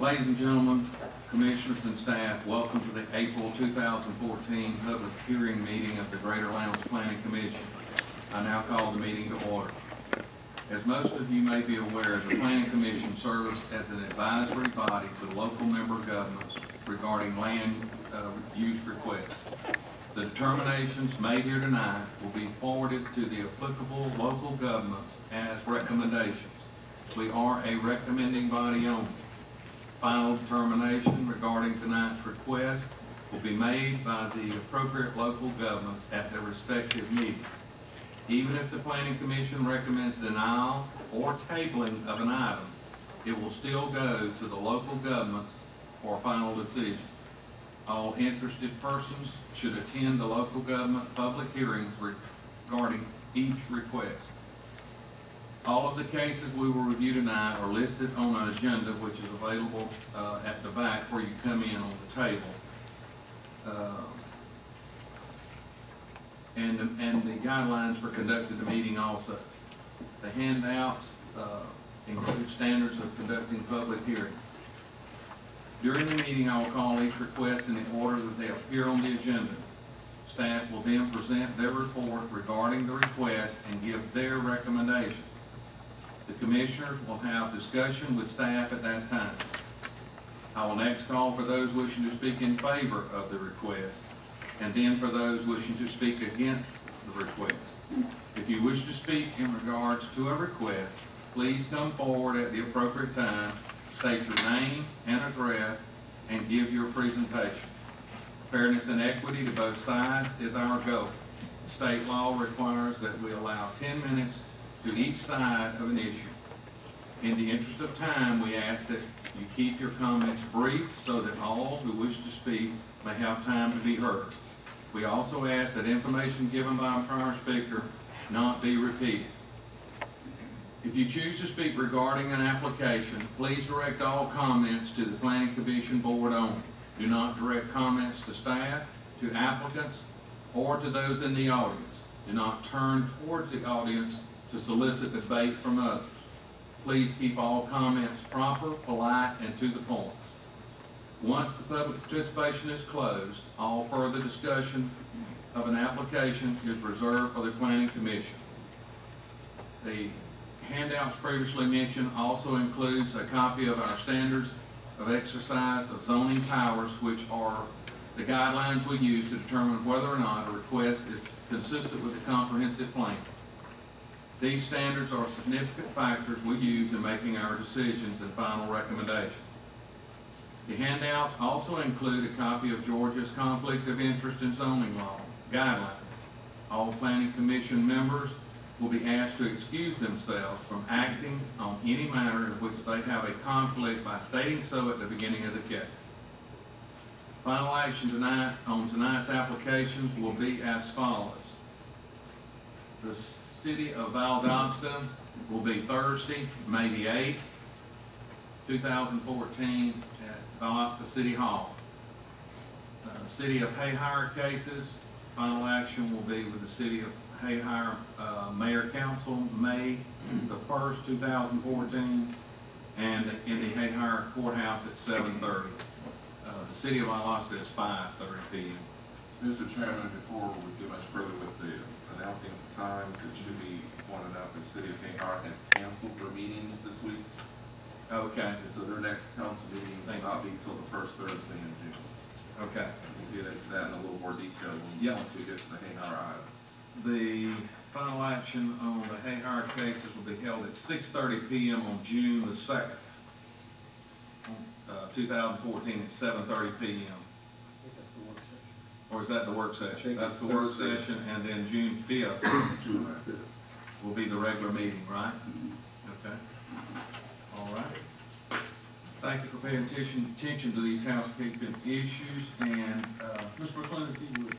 Ladies and gentlemen, commissioners and staff, welcome to the April 2014 public hearing meeting of the Greater Lowndes Planning Commission. I now call the meeting to order. As most of you may be aware, the Planning Commission serves as an advisory body to local member governments regarding land uh, use requests. The determinations made here tonight will be forwarded to the applicable local governments as recommendations. We are a recommending body only. Final determination regarding tonight's request will be made by the appropriate local governments at their respective meetings. Even if the planning commission recommends denial or tabling of an item, it will still go to the local governments for final decision. All interested persons should attend the local government public hearings regarding each request. All of the cases we will review tonight are listed on an agenda which is available uh, at the back where you come in on the table. Uh, And, the- and the guidelines for conducting the meeting also. The handouts uh, include standards of conducting public hearings. During the meeting, I will call each request in the order that they appear on the agenda. Staff will then present their report regarding the request and give their recommendation. The commissioners will have discussion with staff at that time. I will next call for those wishing to speak in favor of the request, and then for those wishing to speak against the request. If you wish to speak in regards to a request, please come forward at the appropriate time, state your name and address, and give your presentation. Fairness and equity to both sides is our goal. State law requires that we allow ten minutes to each side of an issue. In the interest of time, we ask that you keep your comments brief so that all who wish to speak may have time to be heard. We also ask that information given by a prior speaker not be repeated. If you choose to speak regarding an application, please direct all comments to the Planning Commission Board only. Do not direct comments to staff, to applicants, or to those in the audience. Do not turn towards the audience to solicit debate from others. Please keep all comments proper, polite, and to the point. Once the public participation is closed, all further discussion of an application is reserved for the planning commission. The handouts previously mentioned also includes a copy of our standards of exercise of zoning powers, which are the guidelines we use to determine whether or not a request is consistent with the comprehensive plan. These standards are significant factors we use in making our decisions and final recommendations. The handouts also include a copy of Georgia's Conflict of Interest and Zoning Law guidelines. All planning commission members will be asked to excuse themselves from acting on any matter in which they have a conflict by stating so at the beginning of the case. Final action tonight on tonight's applications will be as follows. The city of Valdosta will be Thursday, May the eighth, two thousand fourteen, at Valdosta City Hall. Uh, City of Hahira cases, final action will be with the city of Hahira, uh, Mayor Council, May the first, two thousand fourteen, and in the Hahira Courthouse at seven thirty. Uh, the city of Valdosta is five thirty P M. Mr. Chairman, before we get much further with the announcing of the times, it should be pointed out that the city of Kane has canceled their meetings this week. Okay, So their next council meeting will not be till the first Thursday in June. okay. We'll get into that in a little more detail when, Yeah. once we get to the Hahira items. The final action on the hay Hahira cases will be held at six thirty P M on June the second, uh, two thousand fourteen at seven thirty P M. I think that's the work session. Or is that the work session? That's the work session, and then June fifth will be the regular meeting, right? Okay. All right. Thank you for paying attention, attention to these housekeeping issues, and, uh, Mr. McClendon, if you would.